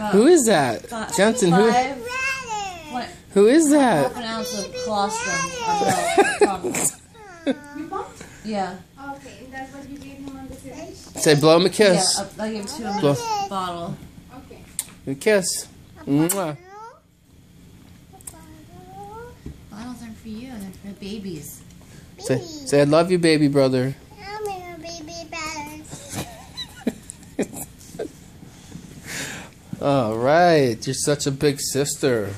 About Who is that? fi- Jensen, who, five, what, who is half that? an ounce of colostrum or yeah. Okay, that's what you gave him on the syringe? Say, blow him a kiss. Yeah, I gave it to him in Blow. a bottle. Okay. A kiss. Mwah. Bottles aren't for you, they're for babies. Say, say, I love you, baby brother. All right, you're such a big sister.